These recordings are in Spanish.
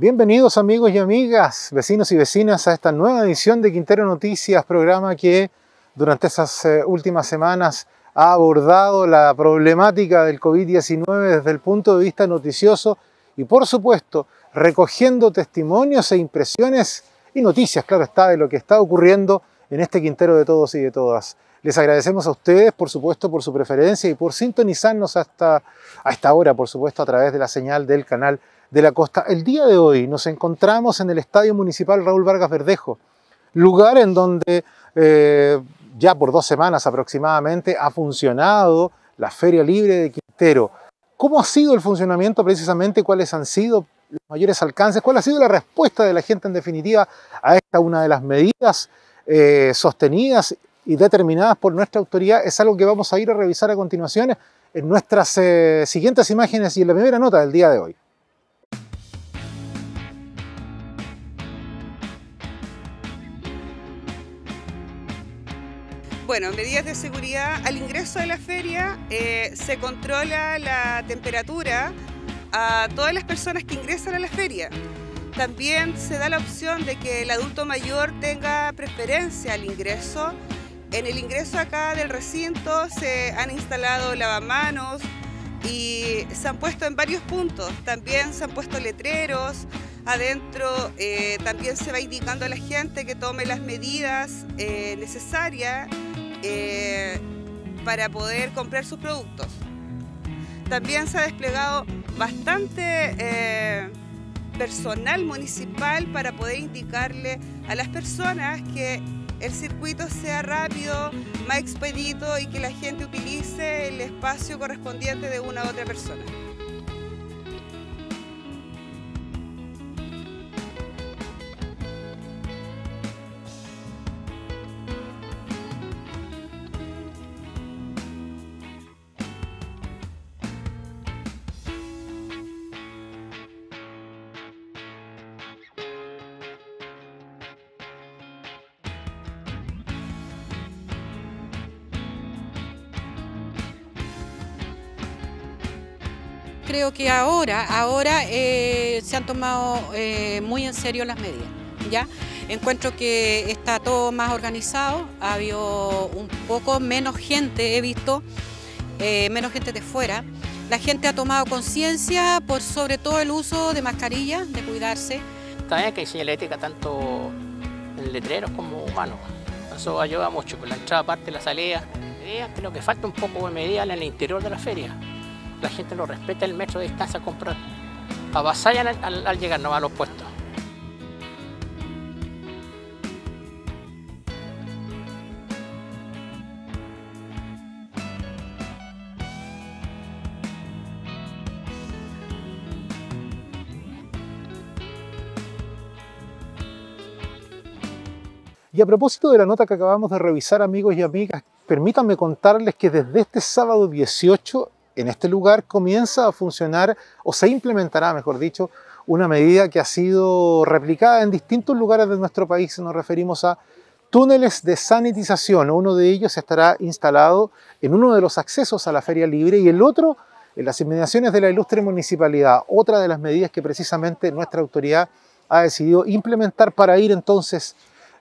Bienvenidos amigos y amigas, vecinos y vecinas a esta nueva edición de Quintero Noticias, programa que durante esas eh, últimas semanas ha abordado la problemática del COVID-19 desde el punto de vista noticioso y por supuesto recogiendo testimonios e impresiones y noticias, claro está, de lo que está ocurriendo en este Quintero de todos y de todas. Les agradecemos a ustedes, por supuesto, por su preferencia y por sintonizarnos hasta a esta hora, por supuesto, a través de la señal del canal de la costa. El día de hoy nos encontramos en el Estadio Municipal Raúl Vargas Verdejo, lugar en donde eh, ya por dos semanas aproximadamente ha funcionado la Feria Libre de Quintero. ¿Cómo ha sido el funcionamiento precisamente? ¿Cuáles han sido los mayores alcances? ¿Cuál ha sido la respuesta de la gente en definitiva a esta una de las medidas eh, sostenidas y determinadas por nuestra autoridad? Es algo que vamos a ir a revisar a continuación en nuestras eh, siguientes imágenes y en la primera nota del día de hoy. Bueno, medidas de seguridad. Al ingreso de la feria eh, se controla la temperatura a todas las personas que ingresan a la feria. También se da la opción de que el adulto mayor tenga preferencia al ingreso. En el ingreso acá del recinto se han instalado lavamanos y se han puesto en varios puntos. También se han puesto letreros. Adentro eh, también se va indicando a la gente que tome las medidas eh, necesarias eh, para poder comprar sus productos. También se ha desplegado bastante eh, personal municipal para poder indicarle a las personas que el circuito sea rápido, más expedito y que la gente utilice el espacio correspondiente de una u otra persona. Creo que ahora, ahora eh, se han tomado eh, muy en serio las medidas. ¿ya? Encuentro que está todo más organizado, ha habido un poco menos gente, he visto, eh, menos gente de fuera. La gente ha tomado conciencia por sobre todo el uso de mascarillas, de cuidarse. También que hay señalética tanto en letreros como humanos. Eso ayuda mucho, por la entrada aparte, la salida. Creo que falta un poco de medida en el interior de la feria la gente no respeta el metro de distancia a comprar. Avasallan al, al, llegar no a los puestos. Y a propósito de la nota que acabamos de revisar, amigos y amigas, permítanme contarles que desde este sábado 18 en este lugar comienza a funcionar, o se implementará, mejor dicho, una medida que ha sido replicada en distintos lugares de nuestro país. Nos referimos a túneles de sanitización. Uno de ellos estará instalado en uno de los accesos a la Feria Libre y el otro en las inmediaciones de la ilustre municipalidad. Otra de las medidas que precisamente nuestra autoridad ha decidido implementar para ir entonces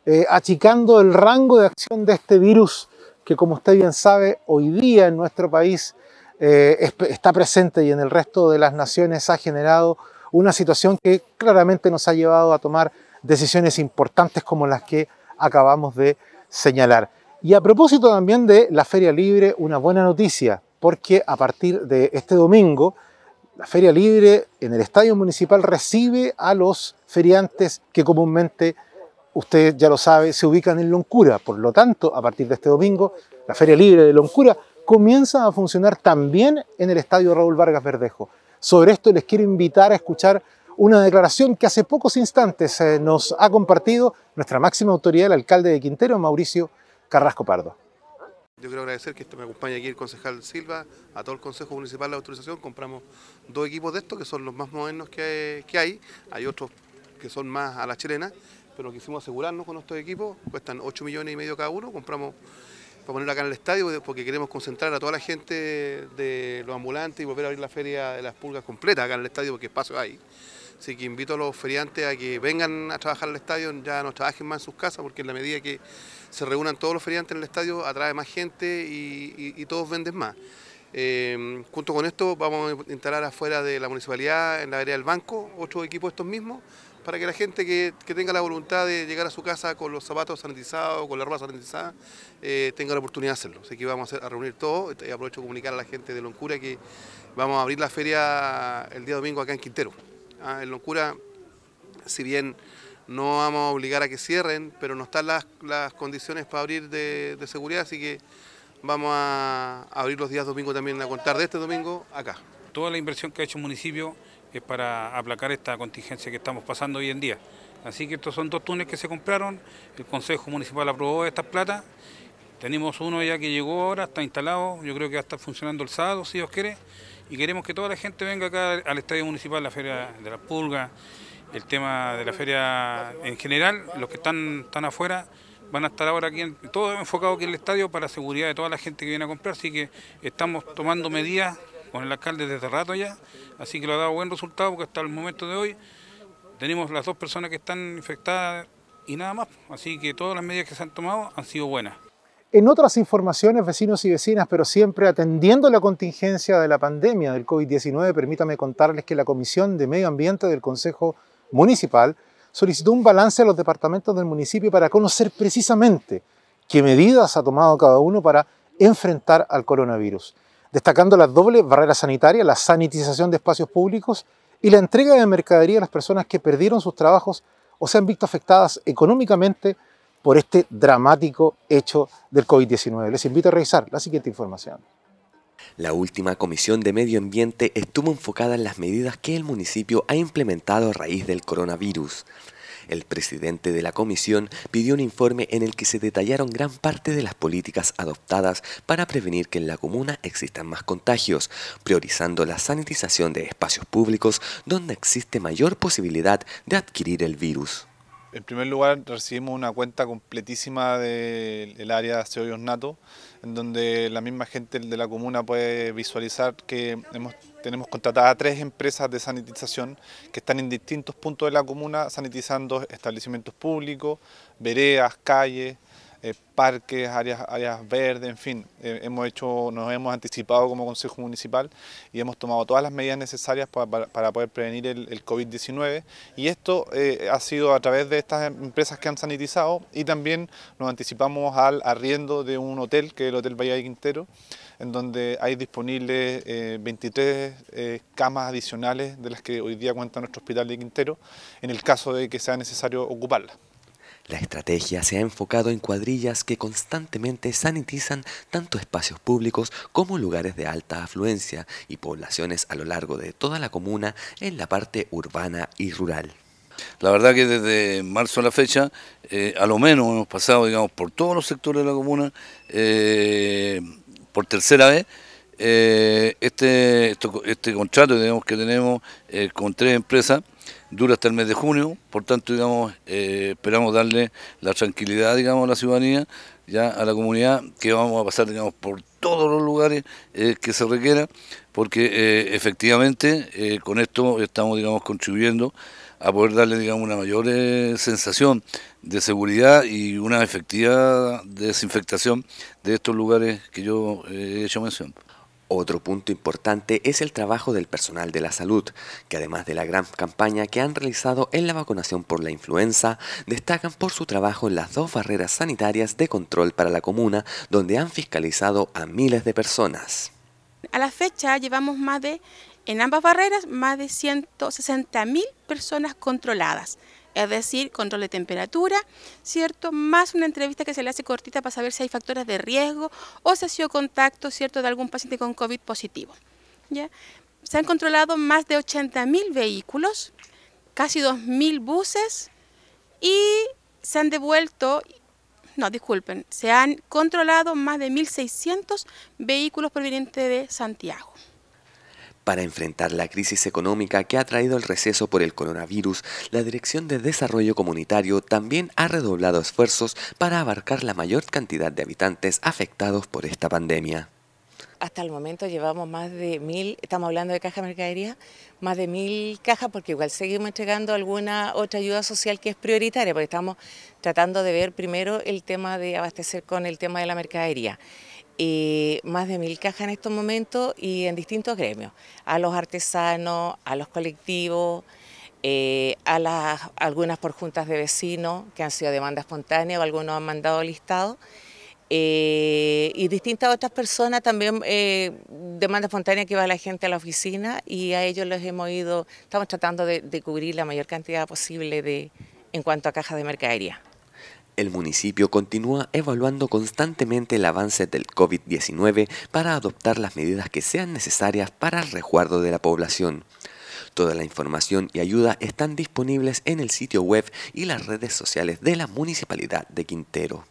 eh, achicando el rango de acción de este virus que como usted bien sabe hoy día en nuestro país eh, está presente y en el resto de las naciones ha generado una situación que claramente nos ha llevado a tomar decisiones importantes como las que acabamos de señalar. Y a propósito también de la Feria Libre, una buena noticia, porque a partir de este domingo, la Feria Libre en el Estadio Municipal recibe a los feriantes que comúnmente, usted ya lo sabe, se ubican en Loncura. Por lo tanto, a partir de este domingo, la Feria Libre de Loncura comienza a funcionar también en el Estadio Raúl Vargas Verdejo. Sobre esto les quiero invitar a escuchar una declaración que hace pocos instantes eh, nos ha compartido nuestra máxima autoridad, el alcalde de Quintero, Mauricio Carrasco Pardo. Yo quiero agradecer que esto me acompañe aquí el concejal Silva, a todo el Consejo Municipal de Autorización. Compramos dos equipos de estos que son los más modernos que, hay. Hay otros que son más a la chilena, pero quisimos asegurarnos con estos equipos. Cuestan 8 millones y medio cada uno. Compramos para ponerlo acá en el estadio porque queremos concentrar a toda la gente de los ambulantes y volver a abrir la feria de las pulgas completa acá en el estadio porque espacio hay. Así que invito a los feriantes a que vengan a trabajar al estadio, ya no trabajen más en sus casas, porque en la medida que se reúnan todos los feriantes en el estadio atrae más gente y, todos venden más. Eh, junto con esto vamos a instalar afuera de la municipalidad, en la área del banco, otro equipo estos mismos, para que la gente que, tenga la voluntad de llegar a su casa con los zapatos sanitizados, con la ropa sanitizada, eh, tenga la oportunidad de hacerlo. Así que vamos a, reunir todo y aprovecho de comunicar a la gente de Loncura que vamos a abrir la feria el día domingo acá en Quintero. Ah, en Loncura, si bien no vamos a obligar a que cierren, pero no están las, condiciones para abrir de, seguridad, así que vamos a abrir los días domingo también a contar de este domingo acá. Toda la inversión que ha hecho el municipio es para aplacar esta contingencia que estamos pasando hoy en día. Así que estos son dos túneles que se compraron, el Consejo Municipal aprobó estas plata, tenemos uno ya que llegó ahora, está instalado, yo creo que va a estar funcionando el sábado, si Dios quiere, y queremos que toda la gente venga acá al Estadio Municipal, la Feria de la Pulga, el tema de la feria en general, los que están, están afuera van a estar ahora aquí, en, todo enfocado aquí en el estadio para la seguridad de toda la gente que viene a comprar, así que estamos tomando medidas con el alcalde desde rato ya, así que lo ha dado buen resultado porque hasta el momento de hoy tenemos las dos personas que están infectadas y nada más, así que todas las medidas que se han tomado han sido buenas. En otras informaciones, vecinos y vecinas, pero siempre atendiendo la contingencia de la pandemia del COVID-19, permítame contarles que la Comisión de Medio Ambiente del Consejo Municipal solicitó un balance a los departamentos del municipio para conocer precisamente qué medidas ha tomado cada uno para enfrentar al coronavirus destacando la doble barrera sanitaria, la sanitización de espacios públicos y la entrega de mercadería a las personas que perdieron sus trabajos o se han visto afectadas económicamente por este dramático hecho del COVID-19. Les invito a revisar la siguiente información. La última Comisión de Medio Ambiente estuvo enfocada en las medidas que el municipio ha implementado a raíz del coronavirus. El presidente de la comisión pidió un informe en el que se detallaron gran parte de las políticas adoptadas para prevenir que en la comuna existan más contagios, priorizando la sanitización de espacios públicos donde existe mayor posibilidad de adquirir el virus. En primer lugar, recibimos una cuenta completísima del área de Nato, en donde la misma gente de la comuna puede visualizar que hemos tenemos contratadas tres empresas de sanitización que están en distintos puntos de la comuna sanitizando establecimientos públicos, veredas, calles, eh, parques, áreas, áreas verdes, en fin, eh, hemos hecho, nos hemos anticipado como Consejo Municipal y hemos tomado todas las medidas necesarias para, poder prevenir el, COVID-19 y esto eh, ha sido a través de estas empresas que han sanitizado y también nos anticipamos al arriendo de un hotel, que es el Hotel Bahía de Quintero, en donde hay disponibles 23 camas adicionales de las que hoy día cuenta nuestro Hospital de Quintero, en el caso de que sea necesario ocuparlas. La estrategia se ha enfocado en cuadrillas que constantemente sanitizan tanto espacios públicos como lugares de alta afluencia y poblaciones a lo largo de toda la comuna en la parte urbana y rural. La verdad que desde marzo a la fecha, eh, a lo menos hemos pasado, digamos, por todos los sectores de la comuna, eh, por tercera vez, eh, este, este contrato digamos, que tenemos con tres empresas, dura hasta el mes de junio, por tanto, digamos, eh, esperamos darle la tranquilidad, digamos, a la ciudadanía, ya a la comunidad, que vamos a pasar, digamos, por todos los lugares eh, que se requiera, porque eh, efectivamente con esto estamos, digamos, contribuyendo a poder darle, digamos, una mayor sensación de seguridad y una efectiva desinfectación de estos lugares que yo he hecho mención. Otro punto importante es el trabajo del personal de la salud, que además de la gran campaña que han realizado en la vacunación por la influenza, destacan por su trabajo en las dos barreras sanitarias de control para la comuna, donde han fiscalizado a miles de personas. A la fecha llevamos más de, en ambas barreras, más de 160.000 personas controladas es decir, control de temperatura, ¿cierto? Más una entrevista que se le hace cortita para saber si hay factores de riesgo o si ha sido contacto, ¿cierto?, de algún paciente con COVID positivo. ¿ya? Se han controlado más de 80.000 vehículos, casi 2.000 buses y se han devuelto, no, disculpen, se han controlado más de 1.600 vehículos provenientes de Santiago. Para enfrentar la crisis económica que ha traído el receso por el coronavirus, la Dirección de Desarrollo Comunitario también ha redoblado esfuerzos para abarcar la mayor cantidad de habitantes afectados por esta pandemia. Hasta el momento llevamos más de mil, estamos hablando de caja de mercadería, más de mil cajas porque igual seguimos entregando alguna otra ayuda social que es prioritaria, porque estamos tratando de ver primero el tema de abastecer con el tema de la mercadería. Y más de mil cajas en estos momentos y en distintos gremios, a los artesanos, a los colectivos, eh, a las, algunas por juntas de vecinos que han sido demanda espontánea o algunos han mandado listado. Eh, y distintas otras personas también eh, demanda espontánea que va la gente a la oficina y a ellos les hemos ido, estamos tratando de, de cubrir la mayor cantidad posible de, en cuanto a cajas de mercadería. El municipio continúa evaluando constantemente el avance del COVID-19 para adoptar las medidas que sean necesarias para el resguardo de la población. Toda la información y ayuda están disponibles en el sitio web y las redes sociales de la Municipalidad de Quintero.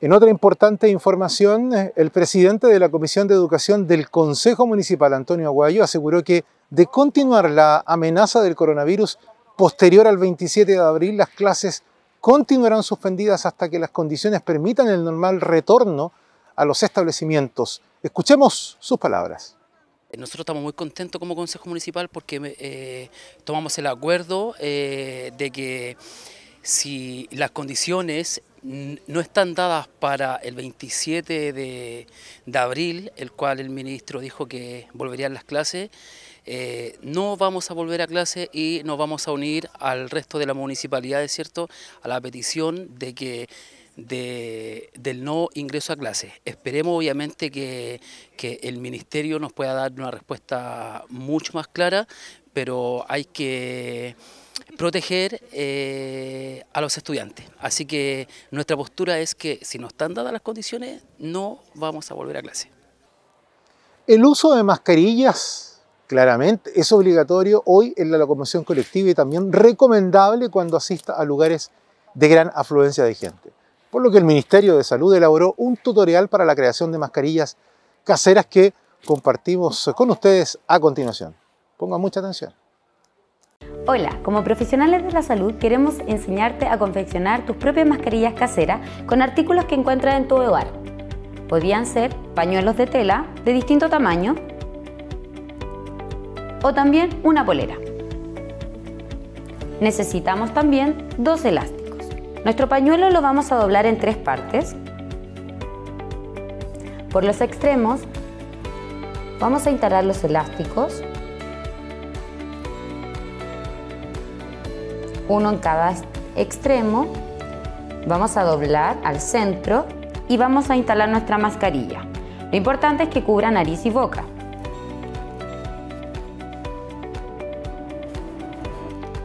En otra importante información, el presidente de la Comisión de Educación del Consejo Municipal, Antonio Aguayo, aseguró que de continuar la amenaza del coronavirus posterior al 27 de abril, las clases continuarán suspendidas hasta que las condiciones permitan el normal retorno a los establecimientos. Escuchemos sus palabras. Nosotros estamos muy contentos como Consejo Municipal porque eh, tomamos el acuerdo eh, de que si las condiciones no están dadas para el 27 de, abril, el cual el ministro dijo que volverían las clases, eh, no vamos a volver a clase y nos vamos a unir al resto de la municipalidad, es cierto, a la petición de que del no ingreso a clase. Esperemos obviamente que, que el ministerio nos pueda dar una respuesta mucho más clara, pero hay que proteger eh, a los estudiantes. Así que nuestra postura es que si no están dadas las condiciones, no vamos a volver a clase. El uso de mascarillas, claramente, es obligatorio hoy en la locomoción colectiva y también recomendable cuando asista a lugares de gran afluencia de gente. Por lo que el Ministerio de Salud elaboró un tutorial para la creación de mascarillas caseras que compartimos con ustedes a continuación. Pongan mucha atención. Hola, como profesionales de la salud queremos enseñarte a confeccionar tus propias mascarillas caseras con artículos que encuentras en tu hogar. Podrían ser pañuelos de tela de distinto tamaño o también una polera. Necesitamos también dos elásticos. Nuestro pañuelo lo vamos a doblar en tres partes. Por los extremos vamos a instalar los elásticos uno en cada extremo. Vamos a doblar al centro y vamos a instalar nuestra mascarilla. Lo importante es que cubra nariz y boca.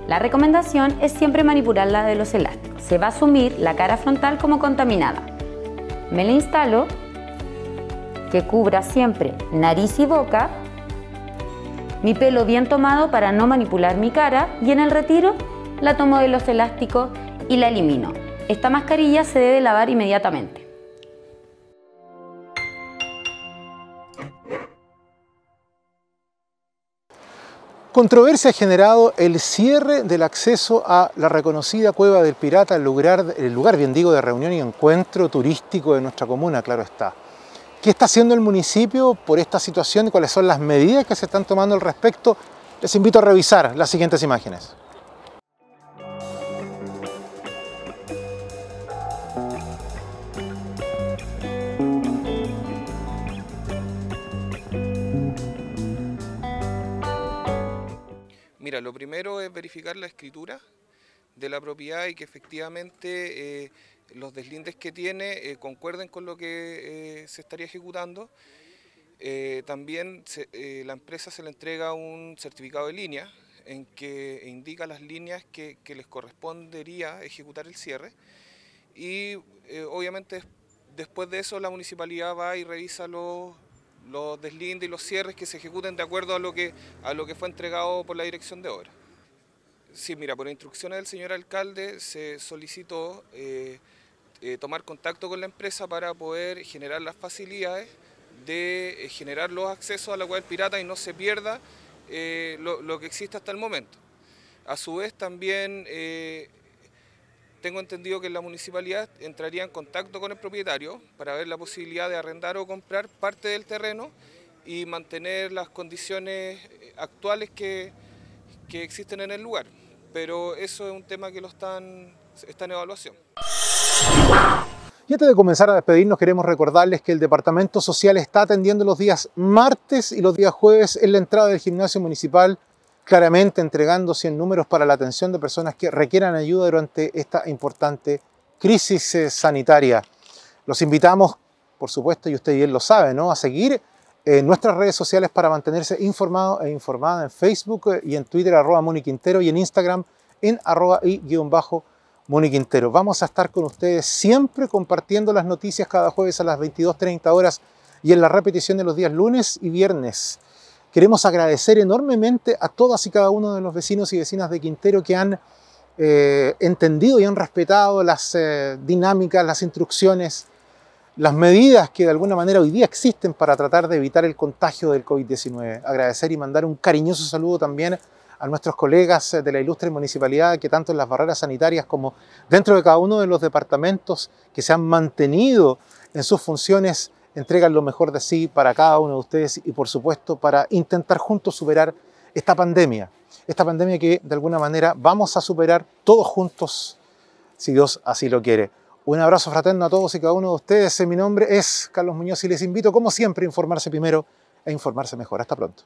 La recomendación es siempre manipular la de los elásticos. Se va a asumir la cara frontal como contaminada. Me la instalo que cubra siempre nariz y boca. Mi pelo bien tomado para no manipular mi cara y en el retiro la tomo de los elásticos y la elimino. Esta mascarilla se debe lavar inmediatamente. Controversia ha generado el cierre del acceso a la reconocida Cueva del Pirata, el lugar, el lugar bien digo de reunión y encuentro turístico de nuestra comuna, claro está. ¿Qué está haciendo el municipio por esta situación y cuáles son las medidas que se están tomando al respecto? Les invito a revisar las siguientes imágenes. Mira, lo primero es verificar la escritura de la propiedad y que efectivamente eh, los deslindes que tiene eh, concuerden con lo que eh, se estaría ejecutando. también la empresa se le entrega un certificado de línea en que indica las líneas que, les correspondería ejecutar el cierre y obviamente después de eso la municipalidad va y revisa los, los deslindes y los cierres que se ejecuten de acuerdo a lo que, a lo que fue entregado por la dirección de obra. Sí, mira, por instrucciones del señor alcalde se solicitó eh, eh, tomar contacto con la empresa para poder generar las facilidades de eh, generar los accesos a la web pirata y no se pierda lo, lo, que existe hasta el momento. A su vez también tengo entendido que la municipalidad entraría en contacto con el propietario para ver la posibilidad de arrendar o comprar parte del terreno y mantener las condiciones actuales que, que existen en el lugar. Pero eso es un tema que lo están, está en evaluación. Y antes de comenzar a despedirnos, queremos recordarles que el Departamento Social está atendiendo los días martes y los días jueves en la entrada del gimnasio municipal, claramente entregando 100 números para la atención de personas que requieran ayuda durante esta importante crisis eh, sanitaria. Los invitamos, por supuesto, y usted bien lo sabe, ¿no? a seguir en nuestras redes sociales para mantenerse informado e informada en Facebook eh, y en Twitter, arroba Moni Quintero, y en Instagram, en arroba y guion bajo Moni Quintero. Vamos a estar con ustedes siempre compartiendo las noticias cada jueves a las 22.30 horas y en la repetición de los días lunes y viernes. Queremos agradecer enormemente a todas y cada uno de los vecinos y vecinas de Quintero que han eh, entendido y han respetado las eh, dinámicas, las instrucciones, las medidas que de alguna manera hoy día existen para tratar de evitar el contagio del COVID-19. Agradecer y mandar un cariñoso saludo también a nuestros colegas de la ilustre municipalidad que tanto en las barreras sanitarias como dentro de cada uno de los departamentos que se han mantenido en sus funciones entregan lo mejor de sí para cada uno de ustedes y por supuesto para intentar juntos superar esta pandemia. Esta pandemia que de alguna manera vamos a superar todos juntos si Dios así lo quiere. Un abrazo fraterno a todos y cada uno de ustedes. Mi nombre es Carlos Muñoz y les invito como siempre a informarse primero e informarse mejor. Hasta pronto.